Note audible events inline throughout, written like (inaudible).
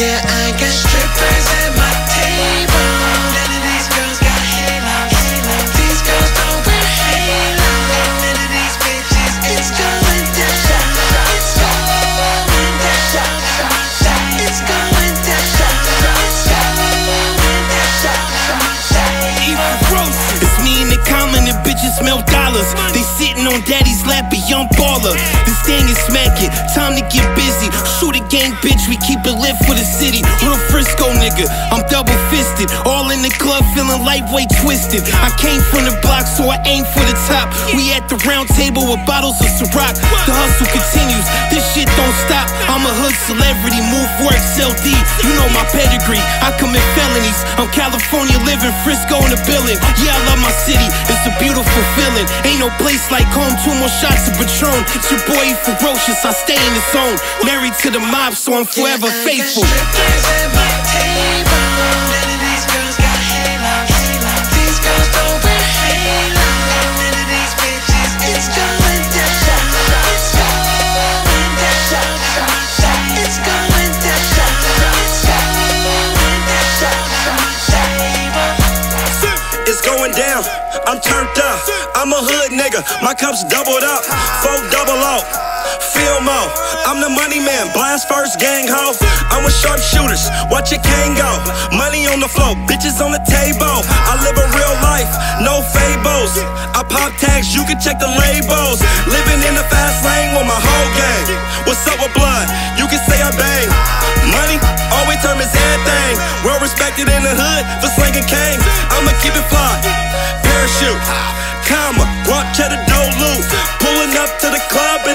Yeah, I got strippers at my table. None of these girls got halo. These girls don't wear halo. None of these bitches, it's going down. It's going down. It's going down. It's me and the common, the bitches smell dollars. They sitting on daddy's lap, a young baller. This thing is smacking, time to get busy. Gang, bitch, we keep it lit for the city. Real Frisco nigga, I'm double fisted. All in the club, feeling lightweight twisted. I came from the block, so I aim for the top. We at the round table with bottles of Ciroc. The hustle continues, this shit don't stop. I'm a hood celebrity, move works LD. You know my pedigree, I commit felonies. I'm California living, Frisco in the building. Yeah, I love my city, it's a beautiful feeling. Ain't no place like home, two more shots of Patron. It's your boy ferocious, I stay in the zone. Married to the mob, so I'm forever Yeah, faithful. strippers at my table. None of these girls got halo. These girls don't wear halo. None of these bitches, it's going down. It's going down. It's going down. It's going down. I'm turned up. I'm a hood nigga. My cups doubled up. Four double out. Feel more. I'm the money man. Blast first gang ho. I'm with sharpshooters. Watch your cane go. Money on the floor. Bitches on the table. I live a real life. No fables. I pop tags. You can check the labels. Living in the fast lane with my whole gang. What's up with blood? You can say I bang. Money always term is everything. Well respected in the hood for slinging canes. I'ma keep it fly. Parachute, comma, guap cheddar dough loot.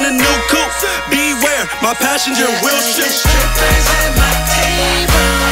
A new coupe. Beware, my passenger will shoot. strippers at my table.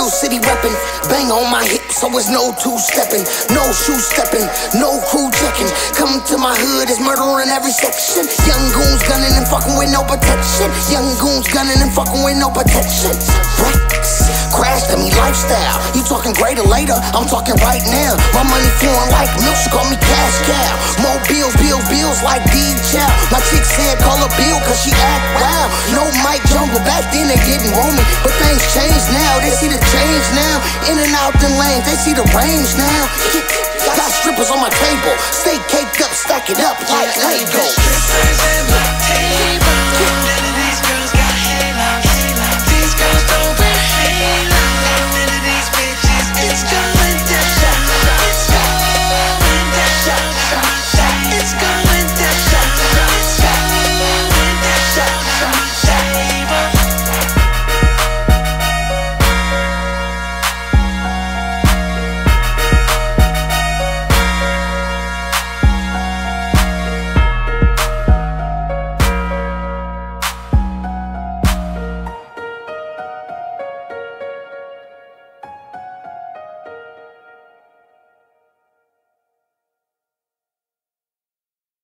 Real city reppin', bang on my hip, so it's no two steppin', no shoe steppin', no crew checkin'. Come to my hood, it's murder in every section. Young goons gunning and fucking with no protection. Young goons gunning and fucking with no protection. Rex, crash to me lifestyle. You talking greater later, I'm talking right now. My money flowing like milk, she call me cash cow. More bills, bills, bills like D Chow. My chick said call her Bill cause she act wild. Jungle, back then they didn't want me. But things changed now, they see the change now. In and out the lanes, they see the range now. (laughs) Got strippers on my table, stay caked up, stack it up like Yeah,